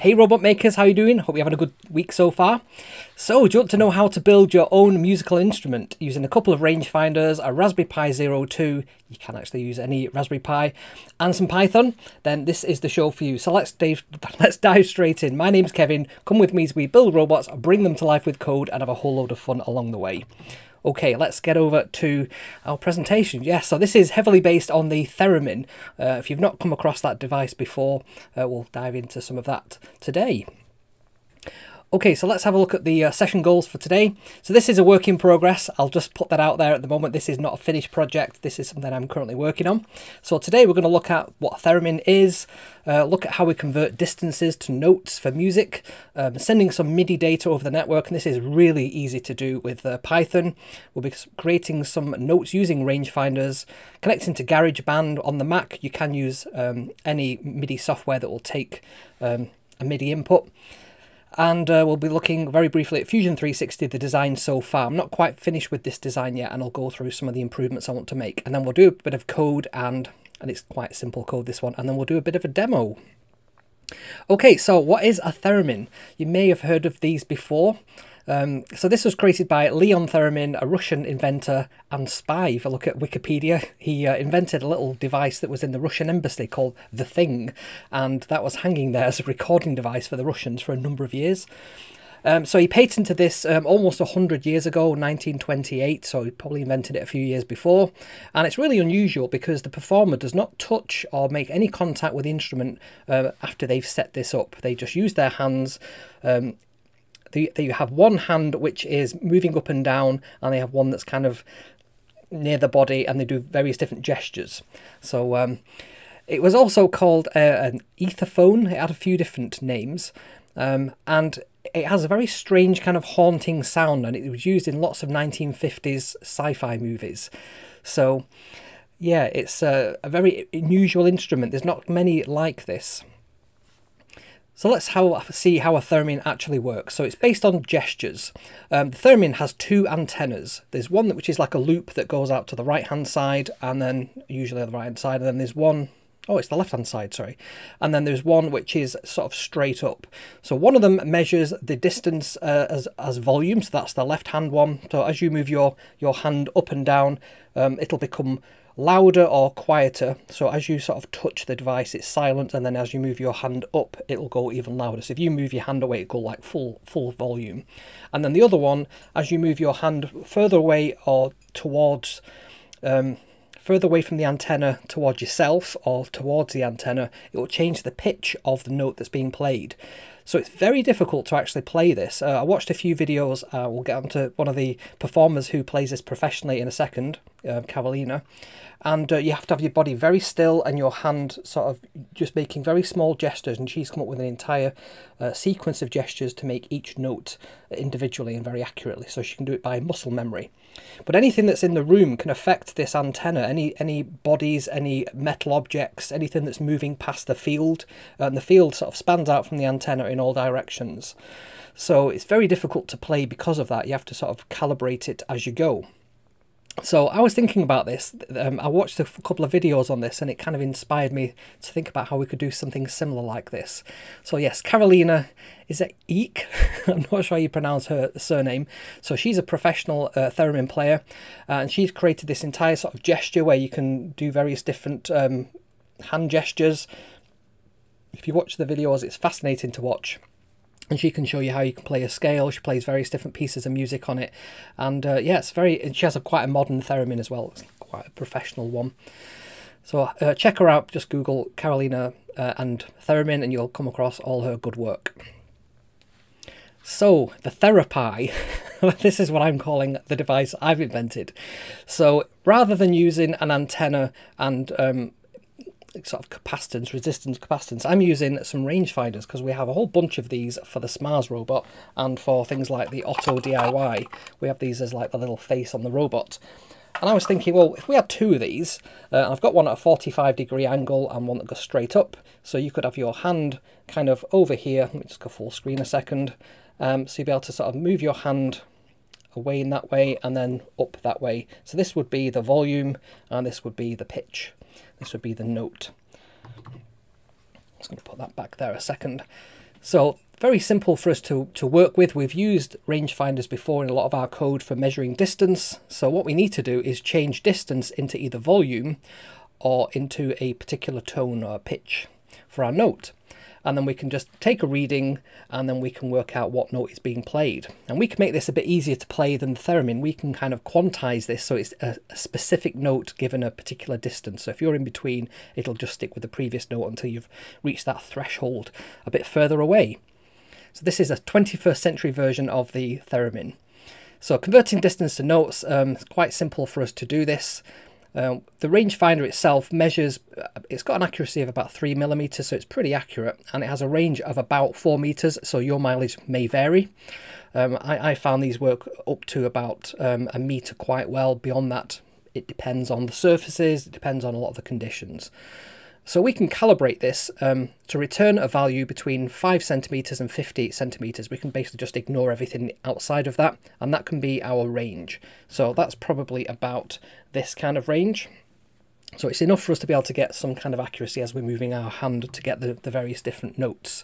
Hey robot makers, how you doing? Hope you're having a good week so far. So, do you want to know how to build your own musical instrument using a couple of rangefinders, a Raspberry Pi Zero 2, you can actually use any Raspberry Pi, and some Python? Then this is the show for you. So let's dive, let's dive straight in. My name's Kevin. Come with me as we build robots, bring them to life with code, and have a whole load of fun along the way. Okay, let's get over to our presentation. Yes, so this is heavily based on the Theremin. Uh, if you've not come across that device before, uh, we'll dive into some of that today. Okay, so let's have a look at the uh, session goals for today. So this is a work in progress. I'll just put that out there at the moment. This is not a finished project. This is something I'm currently working on. So today we're going to look at what theremin is, uh, look at how we convert distances to notes for music, um, sending some MIDI data over the network, and this is really easy to do with uh, Python. We'll be creating some notes using rangefinders, connecting to GarageBand on the Mac. You can use um, any MIDI software that will take um, a MIDI input and uh, we'll be looking very briefly at Fusion 360, the design so far. I'm not quite finished with this design yet, and I'll go through some of the improvements I want to make. And then we'll do a bit of code, and, and it's quite simple code, this one, and then we'll do a bit of a demo. Okay, so what is a theremin? You may have heard of these before. Um, so this was created by Leon Theremin, a Russian inventor and spy. If I look at Wikipedia, he uh, invented a little device that was in the Russian embassy called The Thing, and that was hanging there as a recording device for the Russians for a number of years. Um, so he patented this um, almost 100 years ago, 1928, so he probably invented it a few years before. And it's really unusual because the performer does not touch or make any contact with the instrument uh, after they've set this up. They just use their hands. Um, they, they have one hand which is moving up and down, and they have one that's kind of near the body, and they do various different gestures. So um, it was also called uh, an etherphone. It had a few different names, um, and it has a very strange kind of haunting sound, and it was used in lots of 1950s sci-fi movies. So yeah, it's a, a very unusual instrument. There's not many like this. So let's how, see how a theremin actually works. So it's based on gestures. Um, the theremin has two antennas. There's one which is like a loop that goes out to the right hand side and then usually on the right hand side and then there's one oh it's the left hand side sorry and then there's one which is sort of straight up so one of them measures the distance uh, as, as volume so that's the left hand one so as you move your your hand up and down um, it'll become louder or quieter. So as you sort of touch the device, it's silent, and then as you move your hand up, it'll go even louder. So if you move your hand away, it'll go like full full volume. And then the other one, as you move your hand further away or towards um, further away from the antenna towards yourself or towards the antenna, it will change the pitch of the note that's being played. So it's very difficult to actually play this. Uh, I watched a few videos, uh, we'll get onto one of the performers who plays this professionally in a second, um, Carolina, and uh, you have to have your body very still and your hand sort of just making very small gestures and she's come up with an entire uh, sequence of gestures to make each note individually and very accurately so she can do it by muscle memory. But anything that's in the room can affect this antenna. Any any bodies any metal objects anything that's moving past the field and the field sort of spans out from the antenna in all directions. So it's very difficult to play because of that. You have to sort of calibrate it as you go so I was thinking about this. Um, I watched a couple of videos on this and it kind of inspired me to think about how we could do something similar like this. So yes, Carolina is it Eek? I'm not sure how you pronounce her surname. So she's a professional uh, theremin player uh, and she's created this entire sort of gesture where you can do various different um, hand gestures. If you watch the videos, it's fascinating to watch and she can show you how you can play a scale. She plays various different pieces of music on it, and uh, yeah, it's very. She has a quite a modern theremin as well. It's quite a professional one. So uh, check her out. Just Google Carolina uh, and theremin, and you'll come across all her good work. So the TherePi, this is what I'm calling the device I've invented. So rather than using an antenna and um, sort of capacitance, resistance capacitance. I'm using some rangefinders because we have a whole bunch of these for the SMARS robot and for things like the Otto DIY. We have these as like the little face on the robot. And I was thinking, well, if we had two of these, uh, I've got one at a 45 degree angle and one that goes straight up, so you could have your hand kind of over here, let me just go full screen a second, um, so you'd be able to sort of move your hand away in that way and then up that way. So this would be the volume and this would be the pitch. This would be the note. I'm just going to put that back there a second. So very simple for us to, to work with. We've used rangefinders before in a lot of our code for measuring distance. So what we need to do is change distance into either volume or into a particular tone or pitch for our note and then we can just take a reading and then we can work out what note is being played. And we can make this a bit easier to play than the theremin. We can kind of quantize this so it's a, specific note given a particular distance. So if you're in between, it'll just stick with the previous note until you've reached that threshold a bit further away. So this is a 21st century version of the theremin. So converting distance to notes, um, it's quite simple for us to do this. Um, the rangefinder itself measures, uh, it's got an accuracy of about 3 millimeters, so it's pretty accurate, and it has a range of about 4 meters, so your mileage may vary. Um, I, I, found these work up to about um, a meter quite well. Beyond that, it depends on the surfaces, it depends on a lot of the conditions. So we can calibrate this um, to return a value between 5 centimeters and 50 centimeters. We can basically just ignore everything outside of that, and that can be our range. So that's probably about this kind of range. So it's enough for us to be able to get some kind of accuracy as we're moving our hand to get the, the various different notes.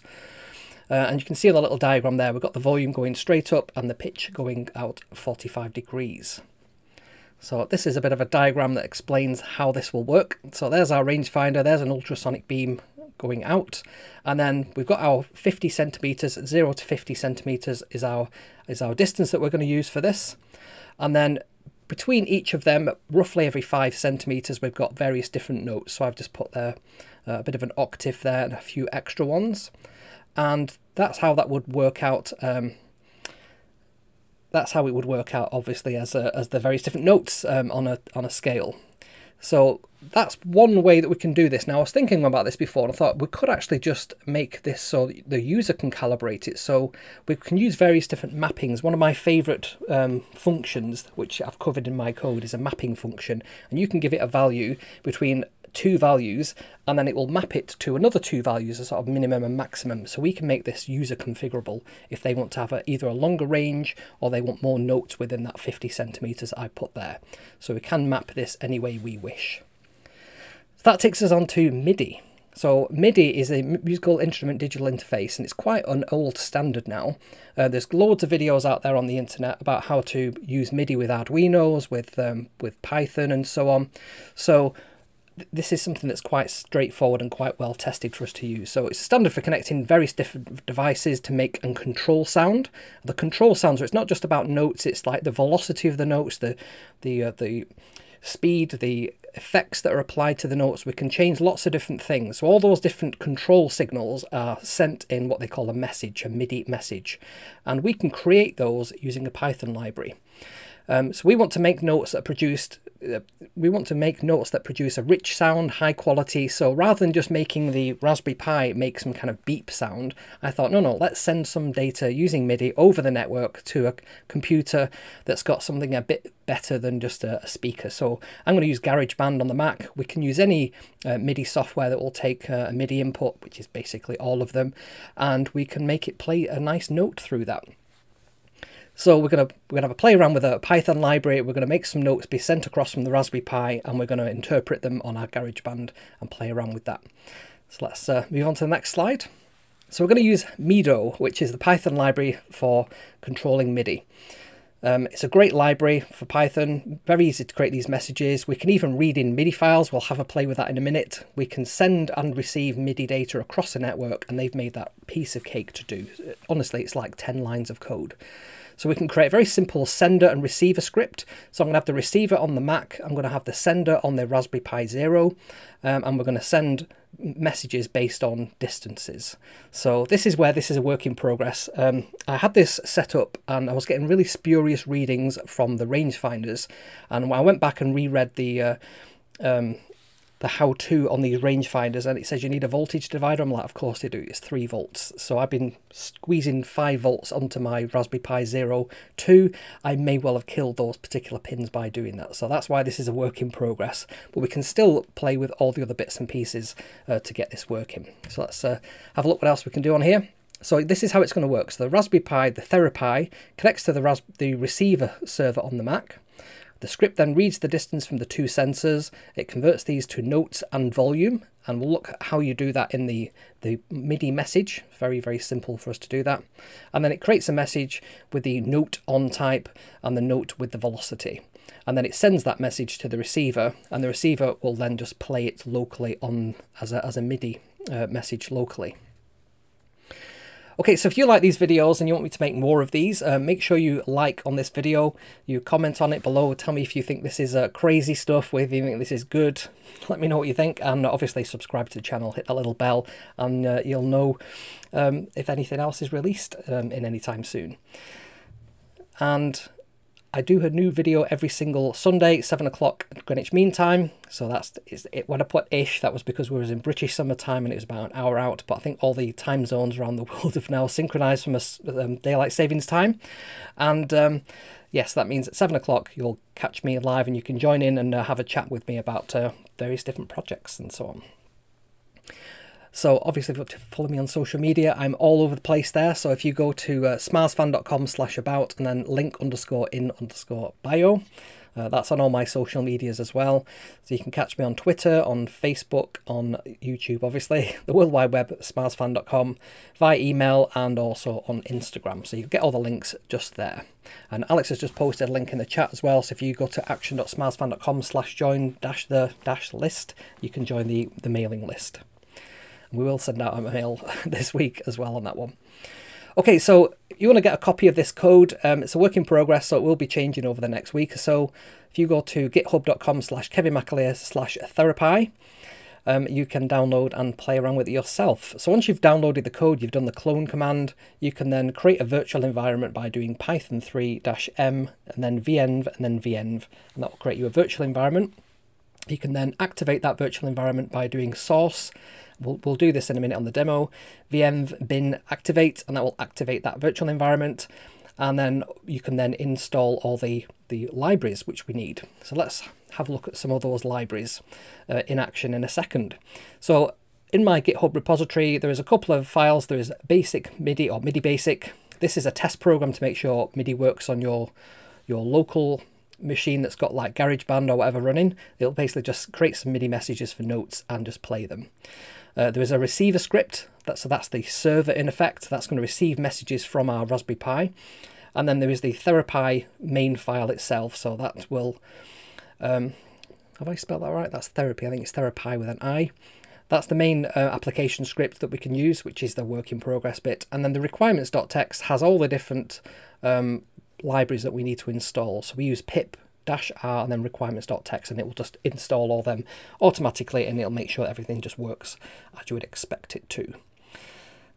Uh, and you can see in the little diagram there, we've got the volume going straight up and the pitch going out 45 degrees. So this is a bit of a diagram that explains how this will work. So there's our rangefinder, there's an ultrasonic beam going out. And then we've got our 50 centimeters 0 to 50 centimeters is our is our distance that we're going to use for this. And then between each of them roughly every five centimeters we've got various different notes. So I've just put there uh, a bit of an octave there and a few extra ones. And that's how that would work out um, that's how it would work out, obviously, as a, as the various different notes um, on a on a scale. So that's one way that we can do this. Now, I was thinking about this before, and I thought we could actually just make this so the user can calibrate it. So we can use various different mappings. One of my favourite um, functions, which I've covered in my code, is a mapping function, and you can give it a value between two values and then it will map it to another two values, a sort of minimum and maximum. So we can make this user configurable if they want to have a, either a longer range or they want more notes within that 50 centimeters I put there. So we can map this any way we wish. So that takes us on to MIDI. So MIDI is a musical instrument digital interface and it's quite an old standard now. Uh, there's loads of videos out there on the internet about how to use MIDI with Arduinos, with um, with Python and so on. So this is something that's quite straightforward and quite well tested for us to use. So it's standard for connecting various different devices to make and control sound. The control sounds, so it's not just about notes, it's like the velocity of the notes, the the uh, the speed, the effects that are applied to the notes. We can change lots of different things. So all those different control signals are sent in what they call a message, a MIDI message. And we can create those using a Python library. Um, so we want to make notes that are produced uh, we want to make notes that produce a rich sound, high quality. So rather than just making the Raspberry Pi make some kind of beep sound, I thought, no, no, let's send some data using MIDI over the network to a computer that's got something a bit better than just a, a speaker. So I'm going to use GarageBand on the Mac. We can use any uh, MIDI software that will take uh, a MIDI input, which is basically all of them, and we can make it play a nice note through that. So we're gonna we're gonna have a play around with a Python library. We're gonna make some notes be sent across from the Raspberry Pi, and we're gonna interpret them on our GarageBand and play around with that. So let's uh, move on to the next slide. So we're going to use Mido, which is the Python library for controlling MIDI. Um, it's a great library for Python, very easy to create these messages. We can even read in MIDI files, we'll have a play with that in a minute. We can send and receive MIDI data across a network and they've made that piece of cake to do. Honestly, it's like 10 lines of code. So we can create a very simple sender and receiver script. So I'm going to have the receiver on the Mac, I'm going to have the sender on the Raspberry Pi Zero, um, and we're going to send messages based on distances. So this is where this is a work in progress. Um, I had this set up and I was getting really spurious readings from the rangefinders and when I went back and reread the uh, um, the how-to on these rangefinders and it says you need a voltage divider. I'm like, of course they do, it's 3 volts. So I've been squeezing 5 volts onto my Raspberry Pi Zero 2. I may well have killed those particular pins by doing that. So that's why this is a work in progress. But we can still play with all the other bits and pieces uh, to get this working. So let's uh, have a look what else we can do on here. So this is how it's going to work. So the Raspberry Pi, the TherePi, connects to the, the receiver server on the Mac. The script then reads the distance from the two sensors, it converts these to notes and volume, and we'll look at how you do that in the, the MIDI message. Very, very simple for us to do that. And then it creates a message with the note on type and the note with the velocity. And then it sends that message to the receiver, and the receiver will then just play it locally on as a, as a MIDI uh, message locally. Okay, so if you like these videos and you want me to make more of these, uh, make sure you like on this video, you comment on it below, tell me if you think this is uh, crazy stuff, whether you think this is good, let me know what you think, and obviously subscribe to the channel, hit that little bell, and uh, you'll know um, if anything else is released um, in any time soon. And I do a new video every single Sunday, 7 o'clock Greenwich Mean Time. So that's it. When I put ish, that was because we was in British summertime and it was about an hour out. But I think all the time zones around the world have now synchronized from a um, daylight savings time. And um, yes, that means at 7 o'clock you'll catch me live and you can join in and uh, have a chat with me about uh, various different projects and so on. So obviously if you want to follow me on social media, I'm all over the place there. So if you go to uh, smarsfan.com slash about and then link underscore in underscore bio, uh, that's on all my social medias as well. So you can catch me on Twitter, on Facebook, on YouTube, obviously, the World Wide Web, smarsfan.com, via email, and also on Instagram. So you get all the links just there. And Alex has just posted a link in the chat as well. So if you go to action.smarsfan.com slash join dash the dash list, you can join the, the mailing list. We will send out a mail this week as well on that one. Okay, so you want to get a copy of this code. Um, it's a work in progress, so it will be changing over the next week or so. If you go to github.com slash Kevin McAleer slash therepi, um, you can download and play around with it yourself. So once you've downloaded the code, you've done the clone command, you can then create a virtual environment by doing python 3-m and then venv and then venv, and that will create you a virtual environment. You can then activate that virtual environment by doing source We'll, we'll do this in a minute on the demo. venv bin activate, and that will activate that virtual environment. And then you can then install all the, the libraries which we need. So let's have a look at some of those libraries uh, in action in a second. So in my GitHub repository, there is a couple of files. There is basic MIDI or MIDI basic. This is a test program to make sure MIDI works on your, your local machine that's got like GarageBand or whatever running. It'll basically just create some MIDI messages for notes and just play them. Uh, there is a receiver script, that, so that's the server in effect, that's going to receive messages from our Raspberry Pi. And then there is the TherePi main file itself, so that will, um, have I spelled that right? That's therapy, I think it's therapy with an I. That's the main uh, application script that we can use, which is the work in progress bit. And then the requirements.txt has all the different um, libraries that we need to install. So we use pip dash r and then requirements.txt and it will just install all them automatically and it'll make sure everything just works as you would expect it to.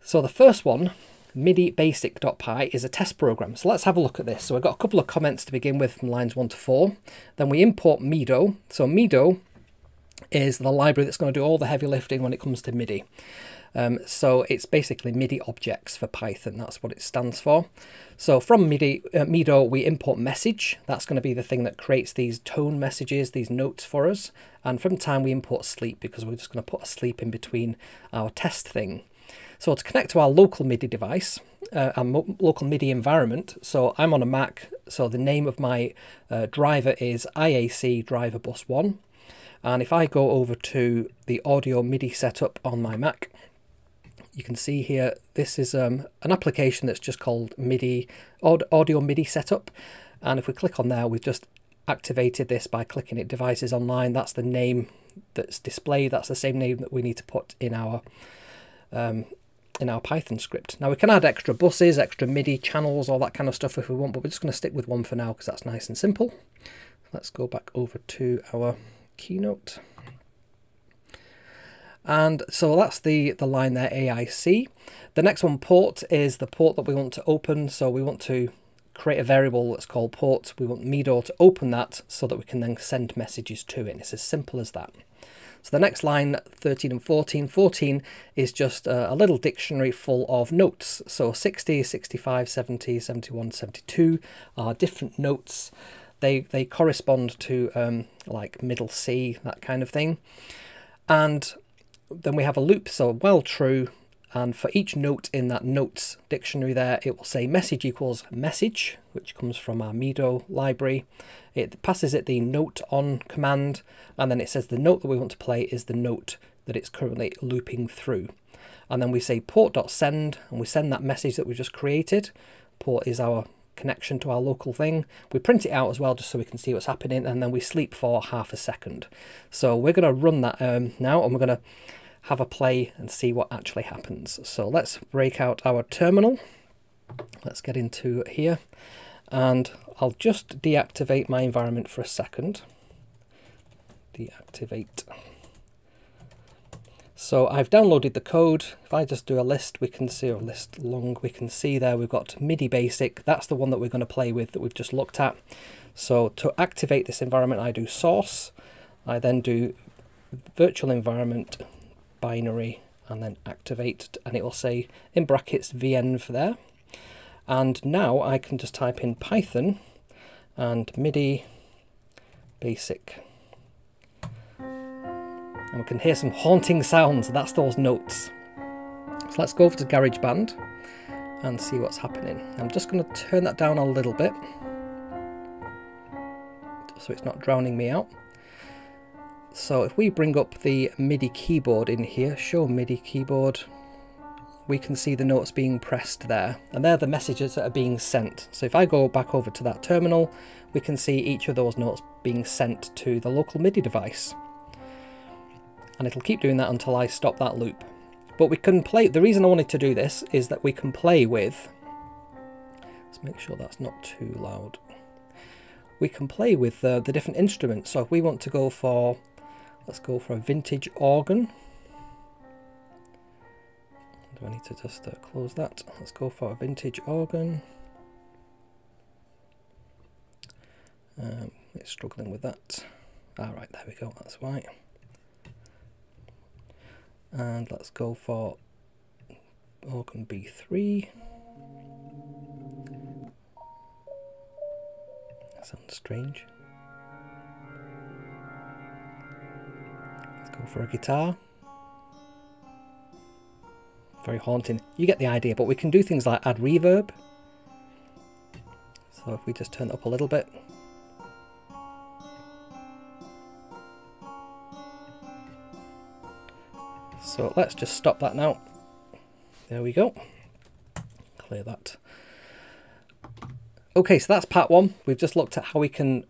So the first one, MIDI basic.py is a test program. So let's have a look at this. So I've got a couple of comments to begin with from lines one to four. Then we import Mido. So Mido is the library that's going to do all the heavy lifting when it comes to MIDI. Um, so it's basically MIDI objects for Python, that's what it stands for. So from MIDI, uh, Mido we import message, that's going to be the thing that creates these tone messages, these notes for us. And from time we import sleep because we're just going to put a sleep in between our test thing. So to connect to our local MIDI device, uh, our local MIDI environment, so I'm on a Mac, so the name of my uh, driver is IAC driver bus 1. And if I go over to the audio MIDI setup on my Mac, you can see here, this is um, an application that's just called MIDI, Audio MIDI Setup. And if we click on there, we've just activated this by clicking it devices online. That's the name that's displayed. That's the same name that we need to put in our um, in our Python script. Now we can add extra buses, extra MIDI channels, all that kind of stuff if we want, but we're just going to stick with one for now because that's nice and simple. Let's go back over to our keynote. And so that's the, the line there, IAC. The next one, port, is the port that we want to open. So we want to create a variable that's called port. We want Mido to open that so that we can then send messages to it. It's as simple as that. So the next line, 13 and 14, 14 is just a, a, little dictionary full of notes. So 60, 65, 70, 71, 72 are different notes. They, they correspond to um, like middle C, that kind of thing. And then we have a loop, so well true, And for each note in that notes dictionary there, it will say message equals message, which comes from our Mido library. It passes it the note on command, and then it says the note that we want to play is the note that it's currently looping through. And then we say port.send, and we send that message that we just created. Port is our connection to our local thing. We print it out as well just so we can see what's happening, and then we sleep for half a second. So we're going to run that um, now, and we're going to have a play and see what actually happens. So let's break out our terminal. Let's get into here and I'll just deactivate my environment for a second. Deactivate. So I've downloaded the code. If I just do a list, we can see, a list long, we can see there we've got MIDI basic. That's the one that we're going to play with that we've just looked at. So to activate this environment, I do source. I then do virtual environment binary and then activate and it will say in brackets venv there. And now I can just type in python and midi basic. And we can hear some haunting sounds. That's those notes. So let's go over to GarageBand and see what's happening. I'm just going to turn that down a little bit so it's not drowning me out so if we bring up the MIDI keyboard in here, show MIDI keyboard, we can see the notes being pressed there. And they're the messages that are being sent. So if I go back over to that terminal, we can see each of those notes being sent to the local MIDI device. And it'll keep doing that until I stop that loop. But we can play, the reason I wanted to do this is that we can play with, let's make sure that's not too loud. We can play with uh, the different instruments. So if we want to go for Let's go for a vintage organ. Do I need to just uh, close that? Let's go for a vintage organ. Um, it's struggling with that. Alright, ah, there we go, that's why. And let's go for organ B3. That sounds strange. Go for a guitar. Very haunting. You get the idea, but we can do things like add reverb. So if we just turn it up a little bit. So let's just stop that now. There we go. Clear that. Okay, so that's part one. We've just looked at how we can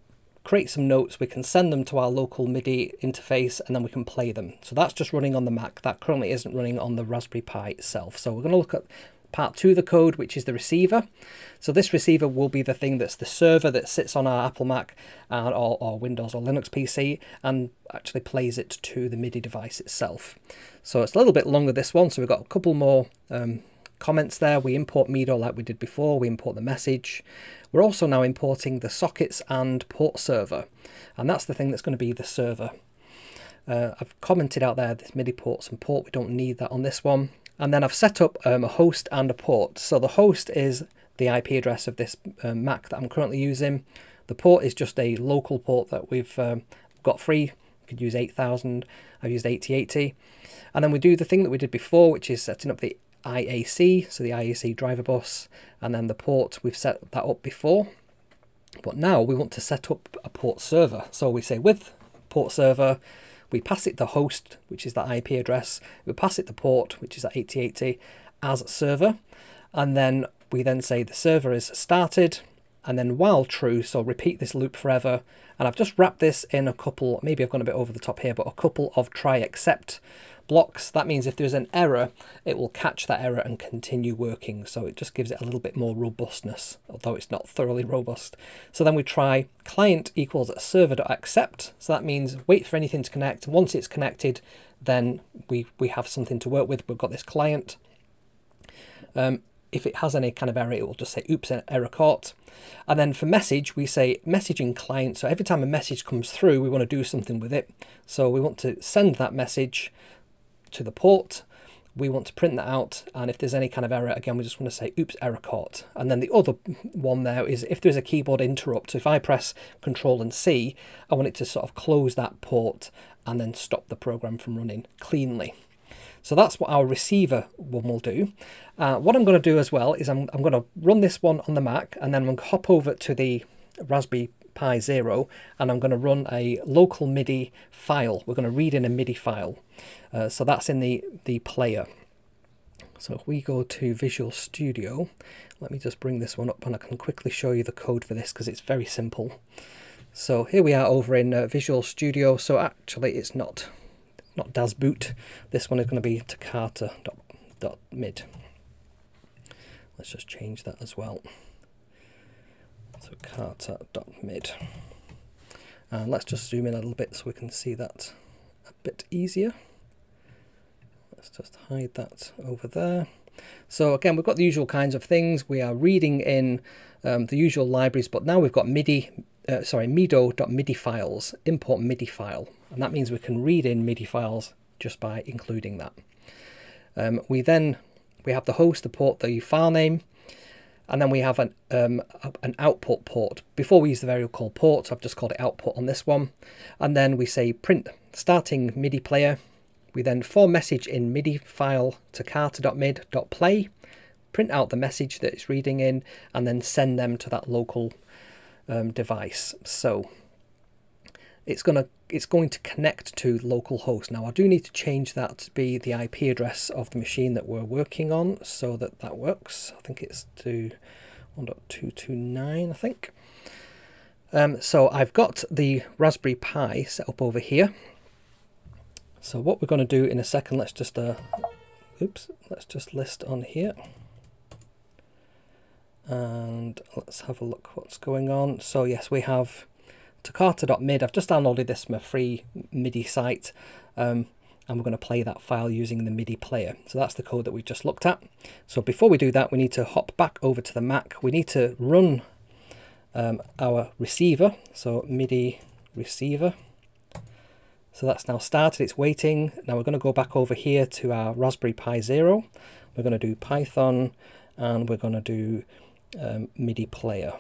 create some notes, we can send them to our local MIDI interface and then we can play them. So that's just running on the Mac. That currently isn't running on the Raspberry Pi itself. So we're going to look at part two of the code, which is the receiver. So this receiver will be the thing that's the server that sits on our Apple Mac uh, or, or Windows or Linux PC and actually plays it to the MIDI device itself. So it's a little bit longer this one, so we've got a couple more um, comments there. We import Mido like we did before, we import the message. We're also now importing the sockets and port server, and that's the thing that's going to be the server. Uh, I've commented out there this MIDI ports and port, we don't need that on this one. And then I've set up um, a host and a port. So the host is the IP address of this uh, Mac that I'm currently using. The port is just a local port that we've um, got free. You could use 8000, I've used 8080. And then we do the thing that we did before, which is setting up the IAC, so the IAC driver bus, and then the port, we've set that up before. But now we want to set up a port server. So we say with port server, we pass it the host, which is that IP address, we pass it the port, which is at 8080, as server, and then we then say the server is started, and then while true, so repeat this loop forever, and I've just wrapped this in a couple, maybe I've gone a bit over the top here, but a couple of try except blocks. That means if there's an error, it will catch that error and continue working. So it just gives it a little bit more robustness, although it's not thoroughly robust. So then we try client equals server.accept. So that means wait for anything to connect. Once it's connected, then we, we have something to work with. We've got this client. Um, if it has any kind of error, it will just say, oops, er-, error caught. And then for message, we say messaging client. So every time a message comes through, we want to do something with it. So we want to send that message to the port. We want to print that out, and if there's any kind of error, again, we just want to say, oops, error caught. And then the other one there is if there's a keyboard interrupt, so if I press Control and C, I want it to sort of close that port and then stop the program from running cleanly. So that's what our receiver one will do. Uh, what I'm going to do as well is I'm, I'm going to run this one on the Mac and then I'm going to hop over to the Raspberry Pi Zero and I'm going to run a local MIDI file. We're going to read in a MIDI file. Uh, so that's in the, the player. So if we go to Visual Studio, let me just bring this one up and I can quickly show you the code for this because it's very simple. So here we are over in uh, Visual Studio. So actually it's not not Das Boot. This one is going to be toccata.mid. Let's just change that as well. So toccata.mid. And let's just zoom in a little bit so we can see that a bit easier. Let's just hide that over there. So again, we've got the usual kinds of things. We are reading in um, the usual libraries, but now we've got MIDI, uh, sorry, mido.midi files, import MIDI file. And that means we can read in MIDI files just by including that. Um, we then, we have the host, the port, the file name, and then we have an, um, an output port. Before we use the variable called port, I've just called it output on this one. And then we say print starting MIDI player, we then form message in MIDI file toccata.mid.play, print out the message that it's reading in, and then send them to that local um, device. So it's gonna it's going to connect to localhost. Now I do need to change that to be the IP address of the machine that we're working on so that that works. I think it's to 1.229 I think. Um, so I've got the Raspberry Pi set up over here so what we're going to do in a second, let's just, uh, oops, let's just list on here. And let's have a look what's going on. So yes, we have toccata.mid. I've just downloaded this from a free MIDI site. Um, and we're going to play that file using the MIDI player. So that's the code that we've just looked at. So before we do that, we need to hop back over to the Mac. We need to run um, our receiver. So MIDI receiver. So that's now started, it's waiting. Now we're going to go back over here to our Raspberry Pi Zero. We're going to do Python and we're going to do um, MIDI player.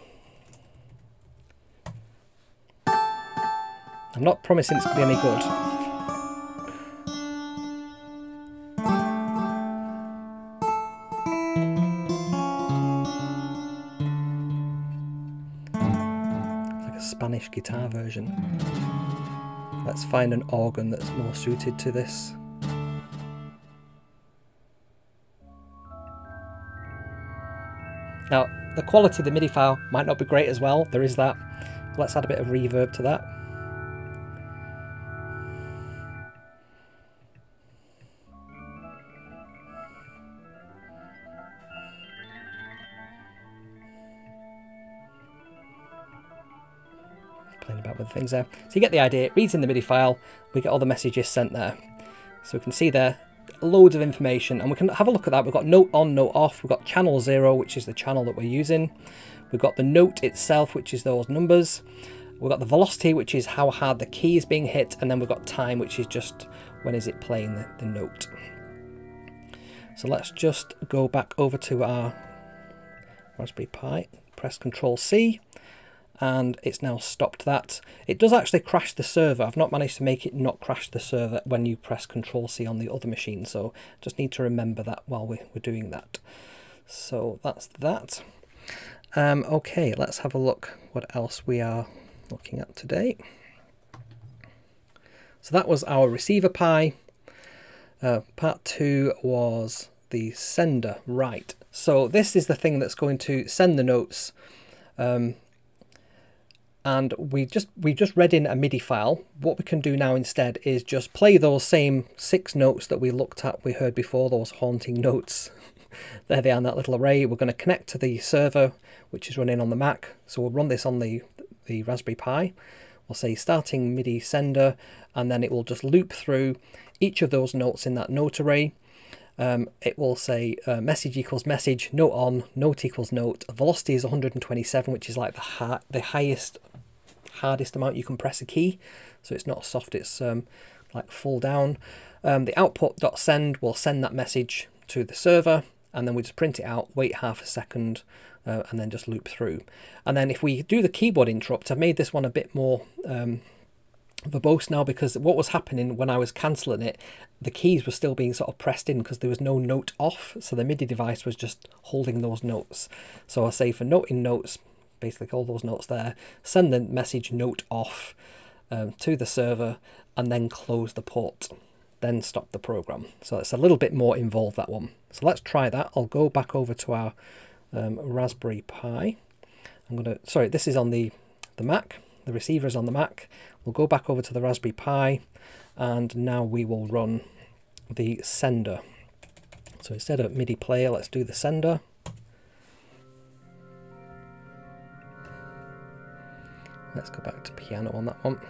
I'm not promising it's going to be any good. It's like a Spanish guitar version. Let's find an organ that's more suited to this. Now, the quality of the MIDI file might not be great as well, there is that. Let's add a bit of reverb to that. playing about with things there. So you get the idea, it reads in the MIDI file, we get all the messages sent there. So we can see there loads of information and we can have a look at that. We've got note on, note off, we've got channel zero, which is the channel that we're using. We've got the note itself, which is those numbers. We've got the velocity, which is how hard the key is being hit, and then we've got time, which is just when is it playing the, the note. So let's just go back over to our Raspberry Pi, press Control C, and it's now stopped that. It does actually crash the server. I've not managed to make it not crash the server when you press Control C on the other machine, so just need to remember that while we're, doing that. So that's that. Um, okay, let's have a look what else we are looking at today. So that was our receiver Pi. Uh, part two was the sender, right. So this is the thing that's going to send the notes um, and we just we just read in a MIDI file. What we can do now instead is just play those same six notes that we looked at, we heard before, those haunting notes. there they are in that little array. We're going to connect to the server, which is running on the Mac. So we'll run this on the, the Raspberry Pi. We'll say starting MIDI sender, and then it will just loop through each of those notes in that note array. Um, it will say uh, message equals message, note on, note equals note. Velocity is 127, which is like the, the highest hardest amount you can press a key. So it's not soft, it's um, like full down. Um, the output.send will send that message to the server and then we just print it out, wait half a second, uh, and then just loop through. And then if we do the keyboard interrupt, I've made this one a bit more um, verbose now because what was happening when I was cancelling it, the keys were still being sort of pressed in because there was no note off. So the MIDI device was just holding those notes. So I say for noting notes, basically all those notes there, send the message note off um, to the server and then close the port. Then stop the program. So it's a little bit more involved that one. So let's try that. I'll go back over to our um, Raspberry Pi. I'm gonna, sorry, this is on the, the Mac. The receiver is on the Mac. We'll go back over to the Raspberry Pi and now we will run the sender. So instead of MIDI player, let's do the sender. Let's go back to piano on that one.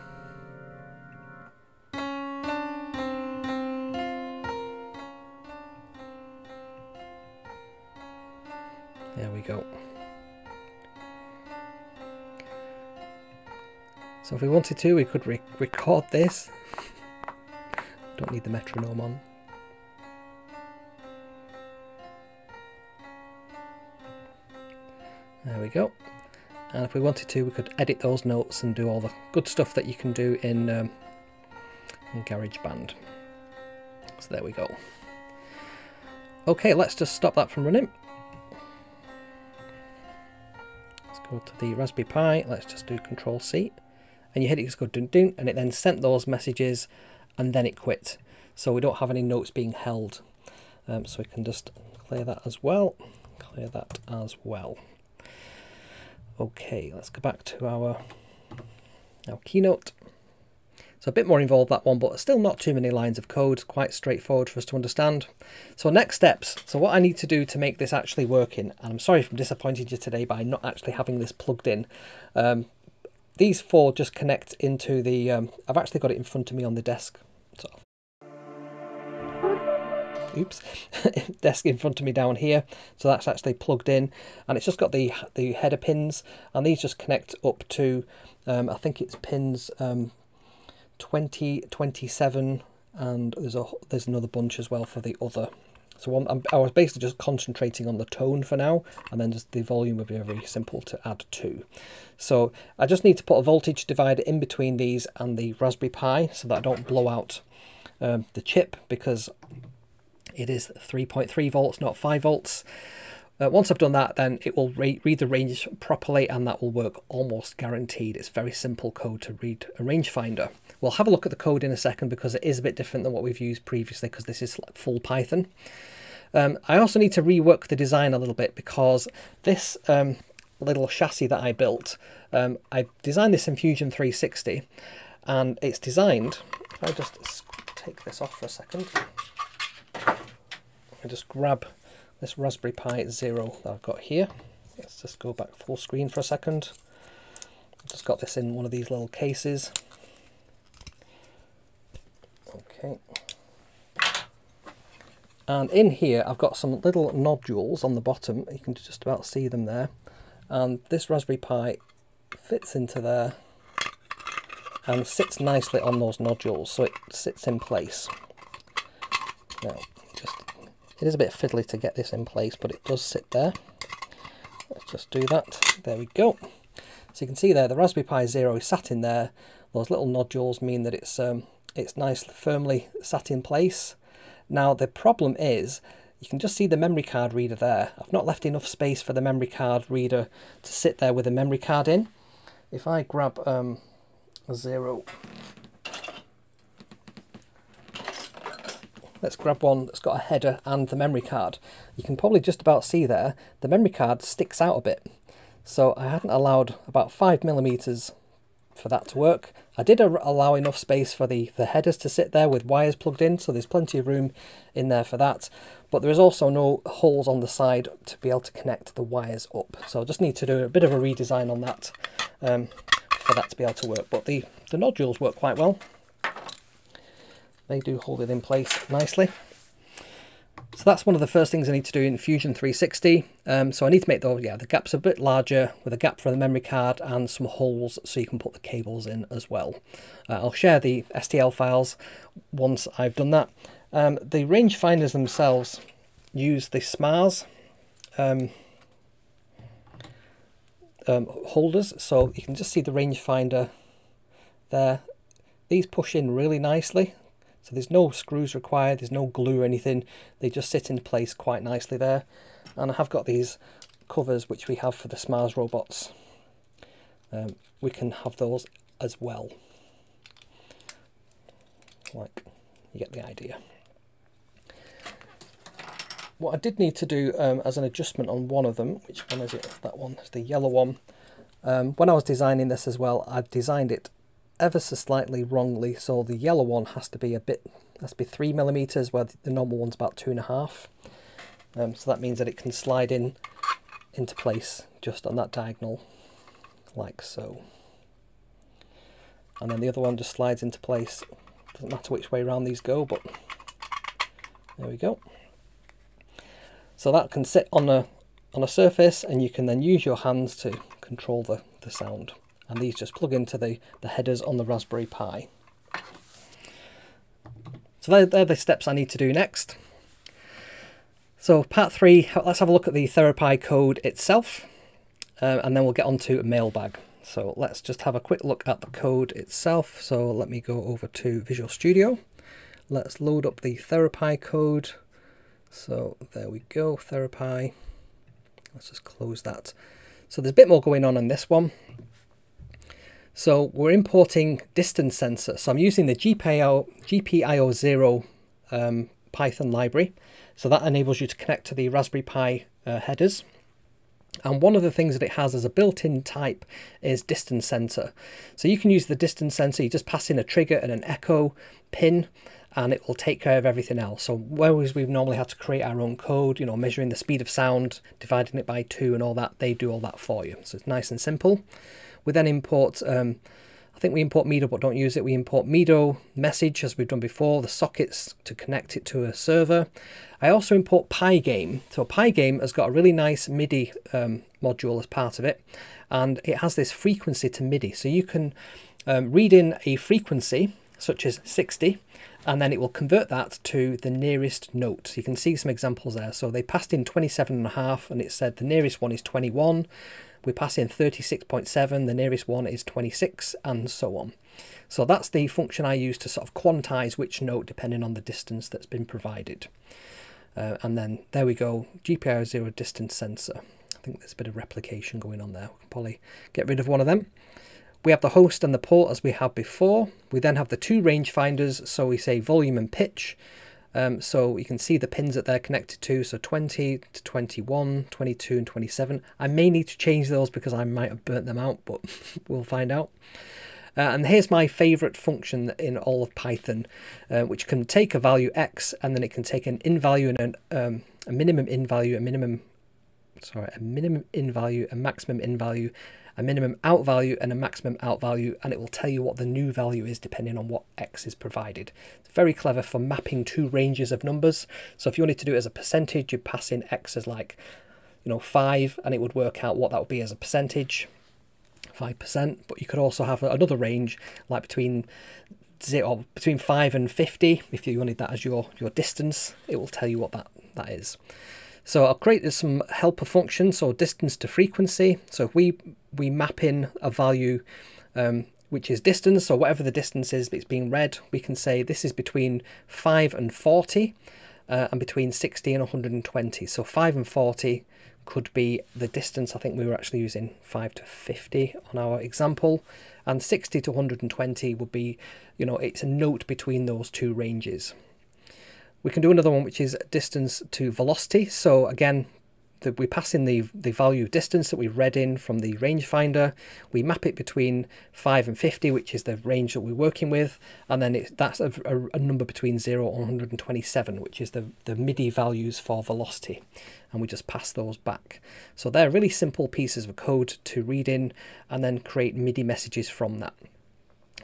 There we go. So if we wanted to, we could re record this. Don't need the metronome on. There we go. And if we wanted to, we could edit those notes and do all the good stuff that you can do in, um, in GarageBand. So there we go. Okay, let's just stop that from running. Let's go to the Raspberry Pi. Let's just do Control C and you hit it, just go dun dun, and it then sent those messages and then it quit. So we don't have any notes being held. Um, so we can just clear that as well, clear that as well. Okay, let's go back to our, our keynote. So a bit more involved that one, but still not too many lines of code, quite straightforward for us to understand. So next steps. So what I need to do to make this actually working, and I'm sorry if I'm disappointing you today by not actually having this plugged in, um, these four just connect into the, um, I've actually got it in front of me on the desk. Sort of. Oops, desk in front of me down here. So that's actually plugged in and it's just got the, the header pins and these just connect up to, um, I think it's pins um, 20, 27 and there's a there's another bunch as well for the other so I'm, i was basically just concentrating on the tone for now, and then just the volume would be very simple to add to. So I just need to put a voltage divider in between these and the Raspberry Pi so that I don't blow out um, the chip because it is 3.3 volts, not 5 volts. Uh, once I've done that, then it will read the range properly and that will work almost guaranteed. It's very simple code to read a rangefinder. We'll have a look at the code in a second because it is a bit different than what we've used previously because this is full Python. Um, I also need to rework the design a little bit because this um, little chassis that I built, um, I designed this in Fusion 360 and it's designed, if I just take this off for a second, I just grab this Raspberry Pi Zero that I've got here. Let's just go back full screen for a second. I've just got this in one of these little cases. Okay. And in here I've got some little nodules on the bottom, you can just about see them there. And this Raspberry Pi fits into there and sits nicely on those nodules, so it sits in place. Now, it is a bit fiddly to get this in place, but it does sit there. Let's just do that. There we go. So you can see there, the Raspberry Pi Zero is sat in there. Those little nodules mean that it's um, it's nicely firmly sat in place. Now the problem is you can just see the memory card reader there. I've not left enough space for the memory card reader to sit there with a memory card in. If I grab um, a zero, let's grab one that's got a header and the memory card. You can probably just about see there, the memory card sticks out a bit. So I hadn't allowed about five millimeters for that to work. I did allow enough space for the, the headers to sit there with wires plugged in, so there's plenty of room in there for that. But there is also no holes on the side to be able to connect the wires up. So I just need to do a bit of a redesign on that um, for that to be able to work. But the, the nodules work quite well. They do hold it in place nicely. So that's one of the first things I need to do in Fusion 360. Um, so I need to make the, yeah, the gaps a bit larger with a gap for the memory card and some holes so you can put the cables in as well. Uh, I'll share the STL files once I've done that. Um, the rangefinders themselves use the SMARS um, um, holders, so you can just see the rangefinder there these push in really nicely. So there's no screws required, there's no glue or anything. They just sit in place quite nicely there. And I have got these covers which we have for the Smars robots. Um, we can have those as well. Like, you get the idea. What I did need to do um, as an adjustment on one of them, which one is it? That one, it's the yellow one. Um, when I was designing this as well, I designed it ever so slightly wrongly. So the yellow one has to be a bit, has to be three millimeters, where the normal one's about two and a half. Um, so that means that it can slide in into place just on that diagonal, like so. And then the other one just slides into place. Doesn't matter which way around these go, but there we go. So that can sit on a on a surface and you can then use your hands to control the, the sound. And these just plug into the, the headers on the Raspberry Pi. So they're, they're the steps I need to do next. So part three, let's have a look at the TherePi code itself, uh, and then we'll get on to Mailbag. So let's just have a quick look at the code itself. So let me go over to Visual Studio. Let's load up the TherePi code. So there we go, TherePi. Let's just close that. So there's a bit more going on in this one. So we're importing distance sensor. So I'm using the GPIO, GPIO0 um, Python library. So that enables you to connect to the Raspberry Pi uh, headers. And one of the things that it has as a built-in type is distance sensor. So you can use the distance sensor, you just pass in a trigger and an echo pin, and it will take care of everything else. So whereas we've normally had to create our own code, you know, measuring the speed of sound, dividing it by two and all that, they do all that for you. So it's nice and simple. We then import, um, I think we import Mido but don't use it. We import Mido message as we've done before, the sockets to connect it to a server. I also import Pygame. So Pygame has got a really nice MIDI um, module as part of it and it has this frequency to MIDI. So you can um, read in a frequency such as 60 and then it will convert that to the nearest note. So you can see some examples there. So they passed in 27 and a half and it said the nearest one is 21. We pass in 36.7, the nearest one is 26 and so on. So that's the function I use to sort of quantize which note depending on the distance that's been provided. Uh, and then there we go, GPIO Zero distance sensor. I think there's a bit of replication going on there. We can probably get rid of one of them. We have the host and the port as we had before. We then have the two rangefinders, so we say volume and pitch. Um, so you can see the pins that they're connected to, so 20 to 21, 22 and 27. I may need to change those because I might have burnt them out, but we'll find out. Uh, and here's my favorite function in all of Python, uh, which can take a value x and then it can take an in value and an, um, a minimum in value, a minimum, sorry, a minimum in value, a maximum in value, a minimum out value and a maximum out value, and it will tell you what the new value is depending on what x is provided. It's very clever for mapping two ranges of numbers. So if you wanted to do it as a percentage, you'd pass in x as like, you know, 5, and it would work out what that would be as a percentage, 5%. But you could also have another range, like between zero, between 5 and 50, if you wanted that as your, your distance, it will tell you what that, that is. So I'll create some helper functions, so distance to frequency. So if we, we map in a value um, which is distance, so whatever the distance is it's being read, we can say this is between 5 and 40 uh, and between 60 and 120. So 5 and 40 could be the distance, I think we were actually using 5 to 50 on our example, and 60 to 120 would be, you know, it's a note between those two ranges. We can do another one which is distance to velocity. So again, the, we pass in the, the value of distance that we read in from the rangefinder. We map it between 5 and 50, which is the range that we're working with. And then it, that's a, a, a number between 0 and 127, which is the, the MIDI values for velocity. And we just pass those back. So they're really simple pieces of code to read in and then create MIDI messages from that.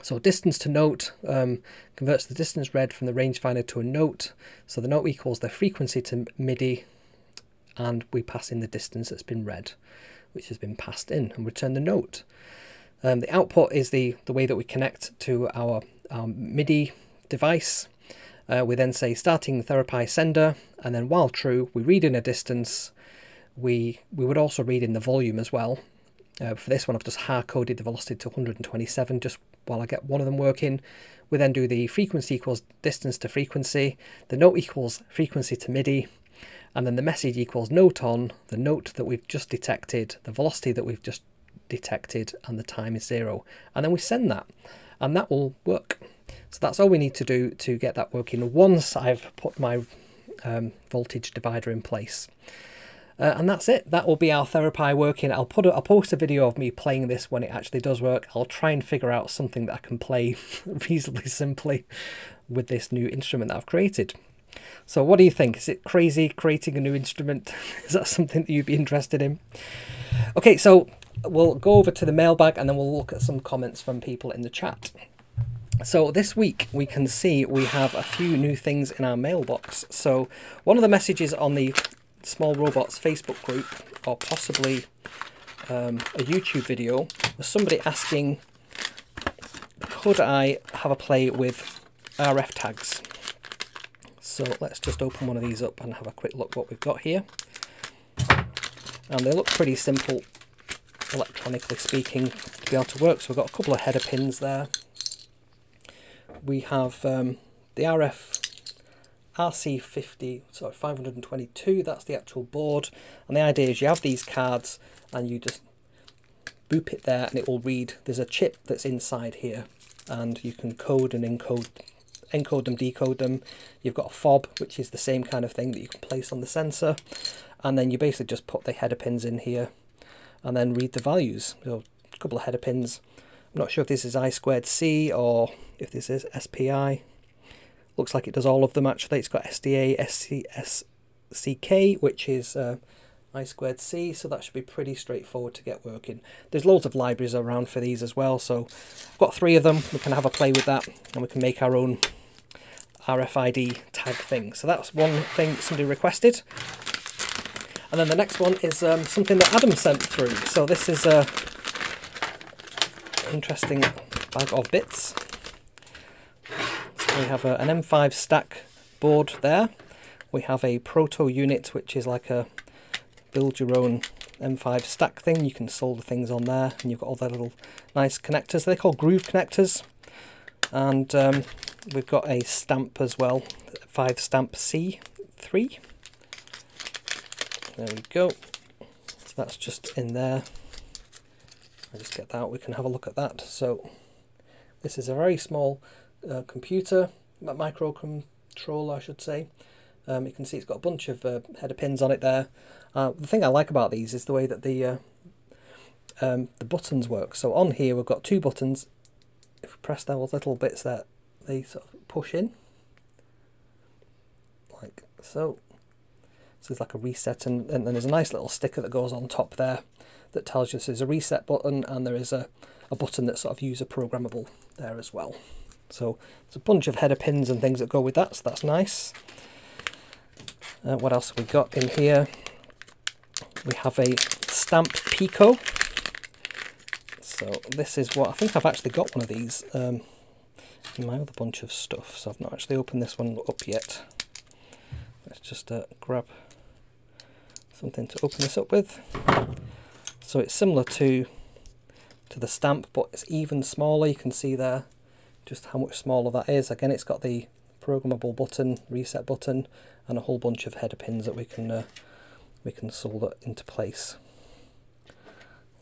So distance to note um, converts the distance read from the rangefinder to a note. So the note equals the frequency to MIDI and we pass in the distance that's been read, which has been passed in and return the note. Um, the output is the, the way that we connect to our, our MIDI device. Uh, we then say starting TherePi sender and then while true we read in a distance we we would also read in the volume as well Uh, for this one, I've just hard-coded the velocity to 127 just while I get one of them working. We then do the frequency equals distance to frequency, the note equals frequency to MIDI, and then the message equals note on, the note that we've just detected, the velocity that we've just detected, and the time is zero. And then we send that, and that will work. So that's all we need to do to get that working once I've put my um, voltage divider in place. Uh, and that's it. That will be our TherePi working. I'll put a, I'll post a video of me playing this when it actually does work. I'll try and figure out something that I can play reasonably simply with this new instrument that I've created. So what do you think? Is it crazy creating a new instrument? Is that something that you'd be interested in? Okay, so we'll go over to the mailbag and then we'll look at some comments from people in the chat. So this week we can see we have a few new things in our mailbox. So one of the messages on the Small Robots Facebook group, or possibly um, a YouTube video, was somebody asking, could I have a play with RF tags? So let's just open one of these up and have a quick look what we've got here. And they look pretty simple, electronically speaking, to be able to work. So we've got a couple of header pins there. We have um, the RF RC50, sorry, 522, that's the actual board. And the idea is you have these cards and you just boop it there and it will read. There's a chip that's inside here and you can code and encode encode them, decode them. You've got a fob, which is the same kind of thing that you can place on the sensor. And then you basically just put the header pins in here and then read the values. So a couple of header pins. I'm not sure if this is I squared C or if this is SPI. Looks like it does all of them actually. It's got SDA, SCK, which is uh, I squared C, so that should be pretty straightforward to get working. There's loads of libraries around for these as well, so I've got three of them. We can have a play with that, and we can make our own RFID tag thing. So that's one thing somebody requested. And then the next one is um, something that Adam sent through. So this is a interesting bag of bits we have a, an M5Stack board there. We have a proto unit, which is like a build your own M5Stack thing. You can solder things on there, and you've got all the little nice connectors. They're called Grove connectors. And um, we've got a stamp as well, 5 stamp C3. There we go. So that's just in there. I just get that we can have a look at that. So this is a very small uh, computer, microcontroller I should say. Um, you can see it's got a bunch of uh, header pins on it there. Uh, the thing I like about these is the way that the uh, um, the buttons work. So on here we've got two buttons. If we press those little bits that they sort of push in, like so. So there's like a reset and, and then there's a nice little sticker that goes on top there that tells you there's a reset button and there is a, a button that's sort of user programmable there as well. So there's a bunch of header pins and things that go with that, so that's nice. Uh, what else have we got in here? We have a stamp Pico. So this is what, I think I've actually got one of these um, in my other bunch of stuff, so I've not actually opened this one up yet. Let's just uh, grab something to open this up with. So it's similar to to the stamp, but it's even smaller. You can see there just how much smaller that is. Again, it's got the programmable button, reset button, and a whole bunch of header pins that we can uh, we can solder into place,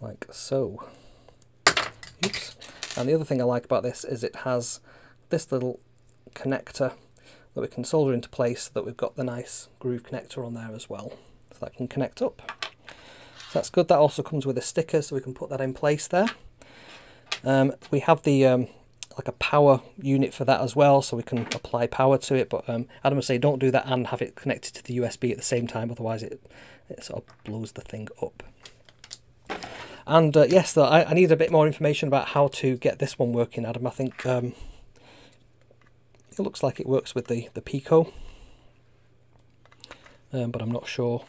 like so. Oops. And the other thing I like about this is it has this little connector that we can solder into place so that we've got the nice Grove connector on there as well. So that can connect up. So that's good. That also comes with a sticker so we can put that in place there. Um, we have the um, like a power unit for that as well so we can apply power to it but um, Adam would say don't do that and have it connected to the USB at the same time otherwise it, it sort of blows the thing up. And uh, yes, I, I need a bit more information about how to get this one working Adam. I think um, it looks like it works with the, the Pico um, but I'm not sure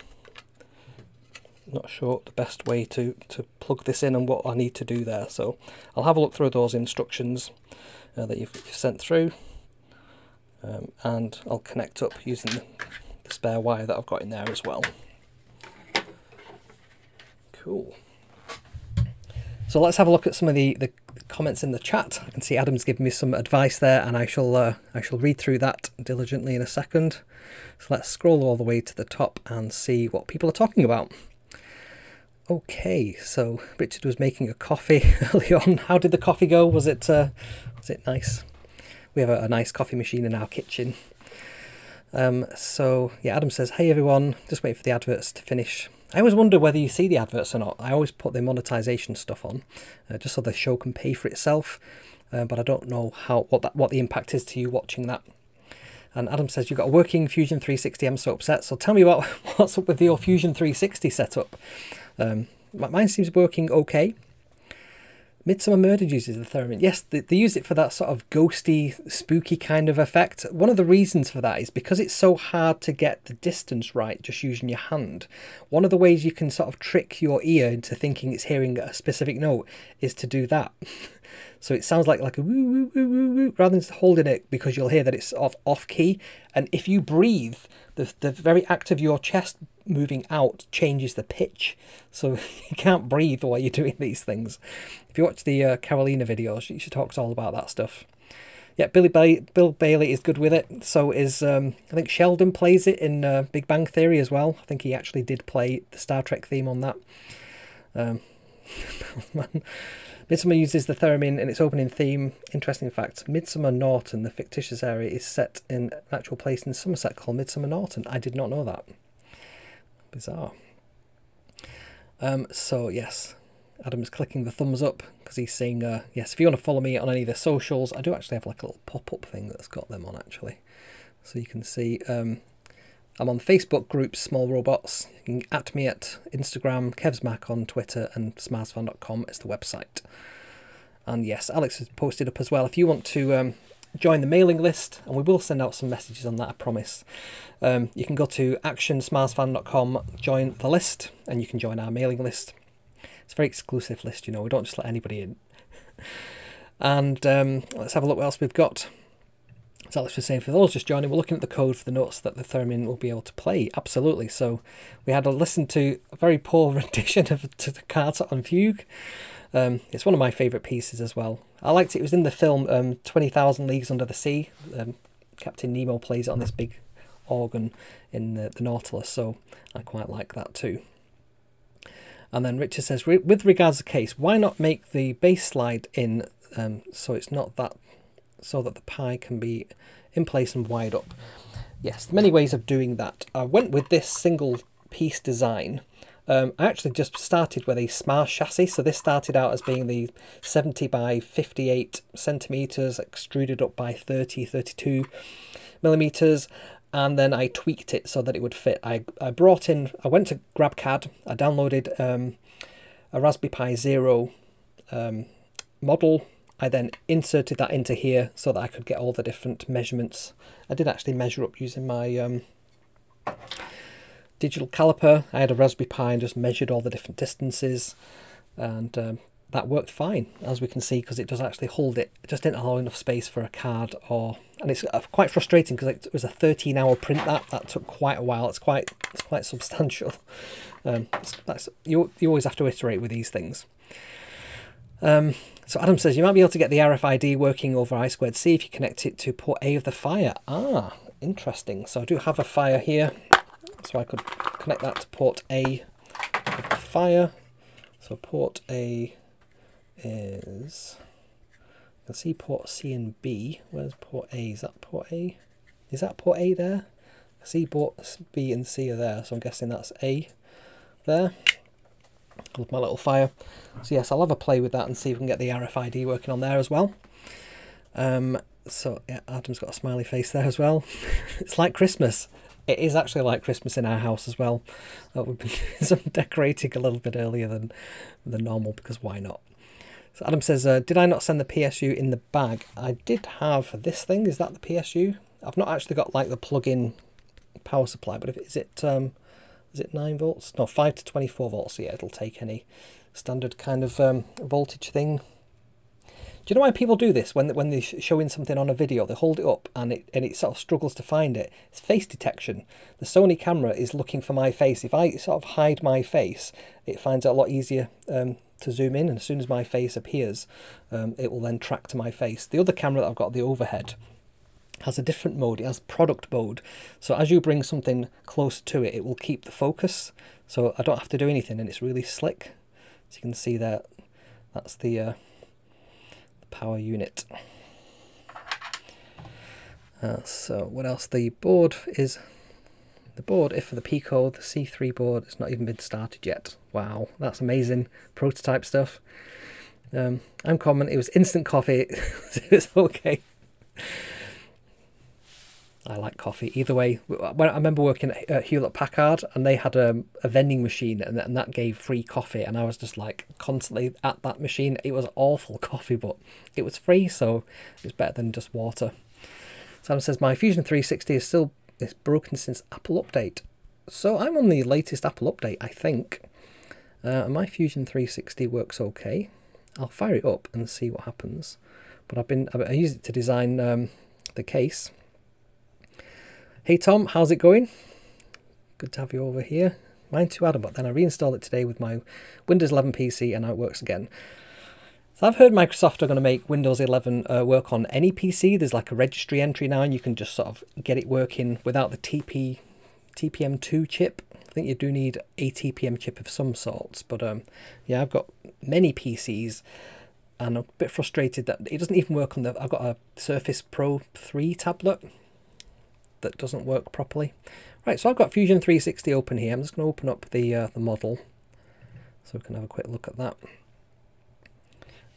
not sure the best way to, to plug this in and what I need to do there. So I'll have a look through those instructions uh, that you've, you've, sent through um, and I'll connect up using the, spare wire that I've got in there as well. Cool. So let's have a look at some of the, the comments in the chat. I can see Adam's given me some advice there, and I shall uh, I shall read through that diligently in a second. So let's scroll all the way to the top and see what people are talking about. Okay, so Richard was making a coffee early on. How did the coffee go? Was it uh, was it nice? We have a, a nice coffee machine in our kitchen. Um, so yeah, Adam says, "Hey everyone, just wait for the adverts to finish." I always wonder whether you see the adverts or not. I always put the monetization stuff on, uh, just so the show can pay for itself. Uh, but I don't know how what that what the impact is to you watching that. And Adam says you've got a working Fusion 360 MSOAP set. So upset, so tell me about what's up with your Fusion 360 setup. Um, mine seems working okay. Midsomer Murder uses the theremin. Yes, they, they use it for that sort of ghosty, spooky kind of effect. One of the reasons for that is because it's so hard to get the distance right just using your hand. One of the ways you can sort of trick your ear into thinking it's hearing a specific note is to do that. So it sounds like like a woo woo woo woo woo rather than holding it because you'll hear that it's off off key. And if you breathe, the the very act of your chest moving out changes the pitch. So you can't breathe while you're doing these things. If you watch the uh, Carolina videos, she, she talks all about that stuff. Yeah, Billy ba Bill Bailey is good with it. So is um, I think Sheldon plays it in uh, Big Bang Theory as well. I think he actually did play the Star Trek theme on that. Um, Midsomer uses the theremin in its opening theme. Interesting fact, Midsomer Norton, the fictitious area, is set in an actual place in Somerset called Midsomer Norton. I did not know that. Bizarre. Um, so, yes, Adam is clicking the thumbs up because he's saying, uh, yes, if you want to follow me on any of the socials, I do actually have like a little pop-up thing that's got them on actually. So you can see um, I'm on Facebook group Small Robots. You can at me at Instagram, KevsMac on Twitter, and smarsfan.com is the website. And yes, Alex has posted up as well. If you want to um, join the mailing list, and we will send out some messages on that, I promise. Um, you can go to actionsmarsfan.com, join the list, and you can join our mailing list. It's a very exclusive list, you know, we don't just let anybody in. and um, let's have a look what else we've got. So Alex was saying, for those just joining, we're looking at the code for the notes that the theremin will be able to play. Absolutely. So we had to listen to a very poor rendition of the Toccata on Fugue. Um, it's one of my favourite pieces as well. I liked it. It was in the film um, 20,000 Leagues Under the Sea. Um, Captain Nemo plays it on this big organ in the, the Nautilus, so I quite like that too. And then Richard says, with regards to the case, why not make the base slide in um, so it's not that so that the Pi can be in place and wide up. Yes, many ways of doing that. I went with this single piece design. Um, I actually just started with a SMARS chassis, so this started out as being the 70 by 58 centimeters, extruded up by 30, 32 millimeters, and then I tweaked it so that it would fit. I, I brought in, I went to GrabCAD, I downloaded um, a Raspberry Pi Zero um, model I then inserted that into here so that I could get all the different measurements. I did actually measure up using my um, digital caliper. I had a Raspberry Pi and just measured all the different distances and um, that worked fine as we can see because it does actually hold it. It just didn't allow enough space for a card or and it's uh, quite frustrating because it was a 13 hour print that that took quite a while. It's quite it's quite substantial. Um, that's you you always have to iterate with these things. Um, so Adam says you might be able to get the RFID working over I squared C if you connect it to port A of the Fire. Ah, interesting. So I do have a Fire here, so I could connect that to port A of the Fire. So port A is, you can see port C and B. Where's port A? Is that port A? Is that port A there? I see ports B and C are there, so I'm guessing that's A there. Love my little fire. So yes, I'll have a play with that and see if we can get the RFID working on there as well. Um, so yeah, Adam's got a smiley face there as well. it's like Christmas. It is actually like Christmas in our house as well. We've been doing some decorating a little bit earlier than than normal because why not? So Adam says, uh, did I not send the PSU in the bag? I did have this thing. Is that the PSU? I've not actually got like the plug-in power supply, but if is it um, is it 9 volts? No, 5 to 24 volts. Yeah, it'll take any standard kind of um, voltage thing. Do you know why people do this when when they're showing something on a video? They hold it up and it and it sort of struggles to find it. It's face detection. The Sony camera is looking for my face. If I sort of hide my face, it finds it a lot easier um, to zoom in, and as soon as my face appears, um, it will then track to my face. The other camera that I've got, the overhead, has a different mode. It has product mode. So as you bring something close to it, it will keep the focus. So I don't have to do anything, and it's really slick. So you can see that that's the, uh, the power unit. Uh, so what else? The board is the board, if for the Pico, the C3 board, it's not even been started yet. Wow, that's amazing. Prototype stuff. Um, I'm common. It was instant coffee. it's okay. I like coffee. Either way, when I remember working at Hewlett Packard and they had a, a vending machine and, and that gave free coffee, and I was just like constantly at that machine. It was awful coffee, but it was free, so it's better than just water. Sam says my Fusion 360 is still it's broken since Apple update. So I'm on the latest Apple update, I think. Uh, my Fusion 360 works okay. I'll fire it up and see what happens. But I've been I use it to design um, the case. Hey Tom, how's it going? Good to have you over here. Mine too, Adam, but then I reinstalled it today with my Windows 11 PC and now it works again. So I've heard Microsoft are going to make Windows 11 uh, work on any PC. There's like a registry entry now and you can just sort of get it working without the TP, TPM2 chip. I think you do need a TPM chip of some sorts, but um, yeah, I've got many PCs and I'm a bit frustrated that it doesn't even work on the, I've got a Surface Pro 3 tablet that doesn't work properly. Right, so I've got Fusion 360 open here. I'm just going to open up the, uh, the model so we can have a quick look at that.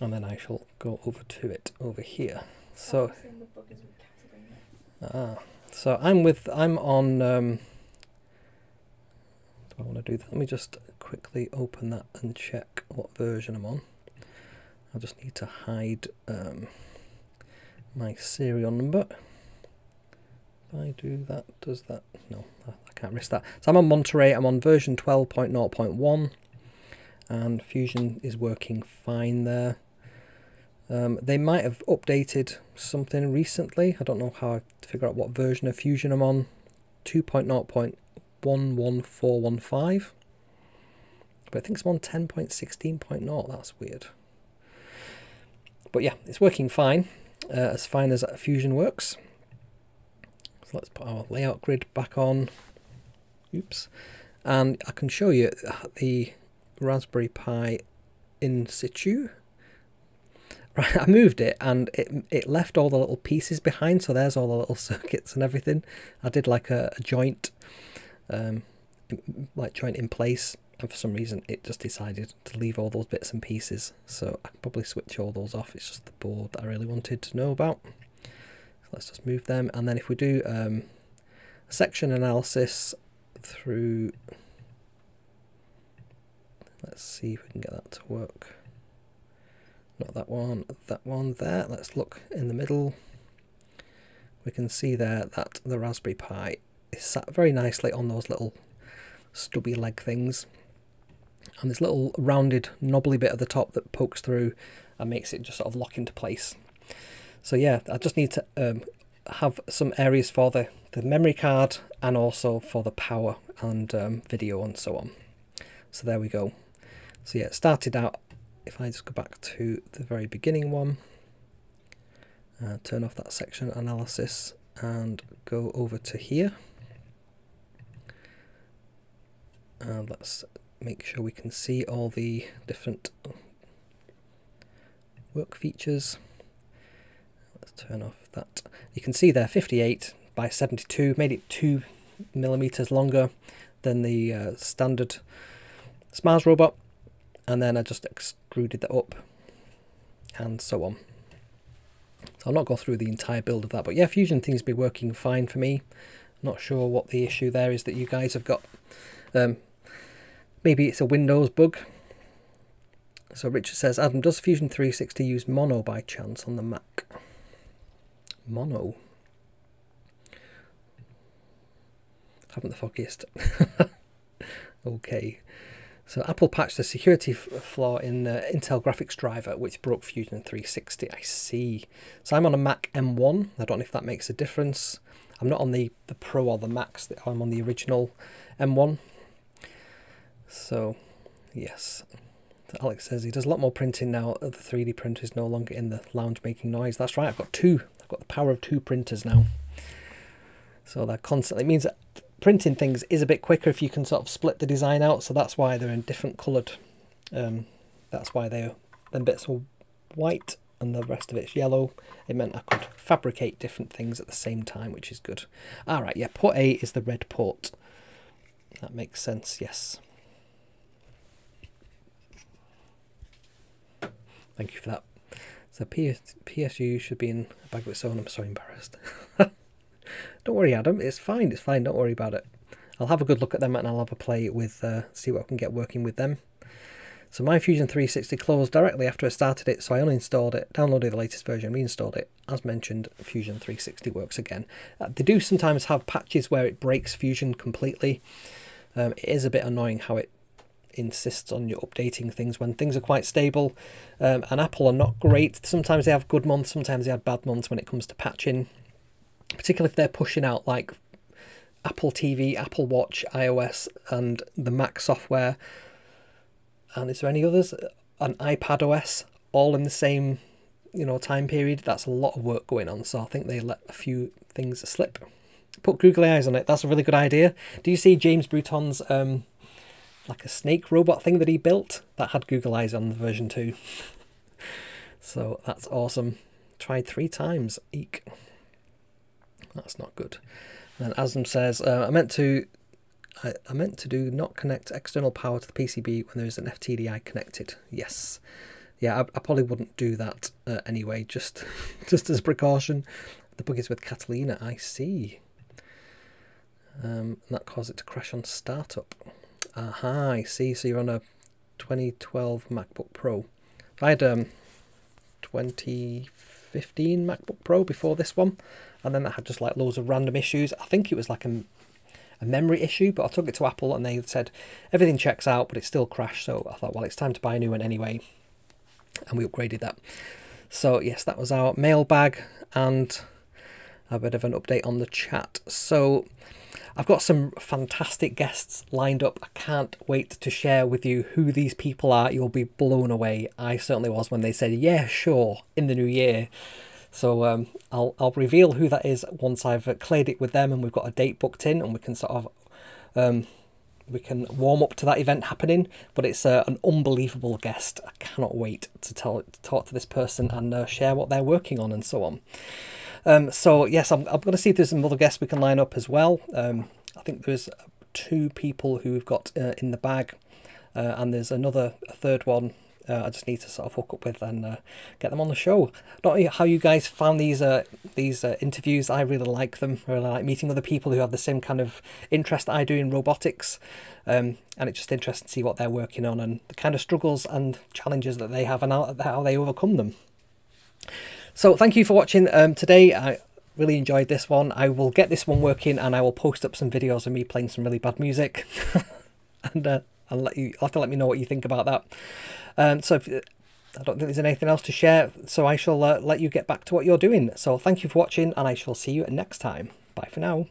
And then I shall go over to it over here. So, ah, so I'm with, I'm on, um, do I want to do that? Let me just quickly open that and check what version I'm on. I just need to hide um, my serial number. I do that, does that? No, I can't risk that. So I'm on Monterey, I'm on version 12.0.1 and Fusion is working fine there. Um, they might have updated something recently. I don't know how to figure out what version of Fusion I'm on. 2.0.11415. But I think it's on 10.16.0. That's weird. But yeah, it's working fine. Uh, as fine as Fusion works. So let's put our layout grid back on. Oops. And I can show you the Raspberry Pi in situ. Right, I moved it and it, it left all the little pieces behind. So there's all the little circuits and everything. I did like a, a joint, um, like joint in place. And for some reason, it just decided to leave all those bits and pieces. So I can probably switch all those off. It's just the board that I really wanted to know about let's just move them. And then if we do um, section analysis through let's see if we can get that to work. Not that one that one there. Let's look in the middle. We can see there that the Raspberry Pi is sat very nicely on those little stubby leg things. And this little rounded knobbly bit at the top that pokes through and makes it just sort of lock into place so yeah, I just need to um, have some areas for the, the memory card and also for the power and um, video and so on. So there we go. So yeah, it started out, if I just go back to the very beginning one, uh, turn off that section analysis and go over to here. And let's make sure we can see all the different work features turn off that. You can see there 58 by 72, made it 2 millimeters longer than the uh, standard SMARS robot. And then I just extruded that up and so on. So I'll not go through the entire build of that, but yeah, Fusion things be working fine for me. Not sure what the issue there is that you guys have got. Um, maybe it's a Windows bug. So Richard says, Adam, does Fusion 360 use mono by chance on the Mac? Mono. Haven't the foggiest. okay. So Apple patched a security flaw in the Intel graphics driver, which broke Fusion 360. I see. So I'm on a Mac M1. I don't know if that makes a difference. I'm not on the, the Pro or the Max. I'm on the original M1. So, yes. Alex says he does a lot more printing now. The 3D printer is no longer in the lounge making noise. That's right. I've got two. I've got the power of two printers now. So that constantly means that printing things is a bit quicker if you can sort of split the design out. So that's why they're in different coloured. Um, that's why they're then bits are white and the rest of it's yellow. It meant I could fabricate different things at the same time, which is good. All right, yeah, port A is the red port. That makes sense, yes. Thank you for that. So PS PSU should be in a bag of its own. I'm so embarrassed. don't worry, Adam. It's fine. It's fine. Don't worry about it. I'll have a good look at them and I'll have a play with, uh, see what I can get working with them. So my Fusion 360 closed directly after I started it, so I uninstalled it, downloaded the latest version, reinstalled it. As mentioned, Fusion 360 works again. Uh, they do sometimes have patches where it breaks Fusion completely. Um, it is a bit annoying how it insists on you updating things when things are quite stable. Um, and Apple are not great. Sometimes they have good months, sometimes they have bad months when it comes to patching. Particularly if they're pushing out like Apple TV, Apple Watch, iOS, and the Mac software and is there any others? An iPad OS, all in the same, you know, time period. That's a lot of work going on. So I think they let a few things slip. Put googly eyes on it. That's a really good idea. Do you see James Bruton's um, like a snake robot thing that he built that had Google eyes on the version two? so that's awesome. Tried three times. Eek. That's not good. And Asm says, uh, I meant to I, I meant to do not connect external power to the PCB when there is an FTDI connected. Yes. Yeah, I, I probably wouldn't do that uh, anyway, just just as a precaution. The bug is with Catalina, I see. Um, that caused it to crash on startup. Aha, I see. So you're on a 2012 MacBook Pro. I had um 2015 MacBook Pro before this one, and then I had just like loads of random issues. I think it was like a a memory issue, but I took it to Apple and they said everything checks out, but it still crashed. So I thought, well, it's time to buy a new one anyway. And we upgraded that. So yes, that was our mailbag and a bit of an update on the chat. So I've got some fantastic guests lined up. I can't wait to share with you who these people are. You'll be blown away. I certainly was when they said, yeah, sure, in the new year. So um, I'll, I'll reveal who that is once I've cleared it with them and we've got a date booked in and we can sort of um, we can warm up to that event happening. But it's uh, an unbelievable guest. I cannot wait to tell to talk to this person and uh, share what they're working on and so on. Um, so yes, I'm, I'm going to see if there's some other guests we can line up as well. Um, I think there's two people who we've got uh, in the bag, uh, and there's another third one uh, I just need to sort of hook up with and uh, get them on the show. Not how you guys found these uh, these uh, interviews. I really like them. I really like meeting other people who have the same kind of interest I do in robotics. Um, and it's just interesting to see what they're working on and the kind of struggles and challenges that they have and how, how they overcome them. So thank you for watching um, today. I really enjoyed this one. I will get this one working and I will post up some videos of me playing some really bad music. and uh, I'll let you I'll have to let me know what you think about that. Um, so if, I don't think there's anything else to share, so I shall uh, let you get back to what you're doing. So thank you for watching, and I shall see you next time. Bye for now.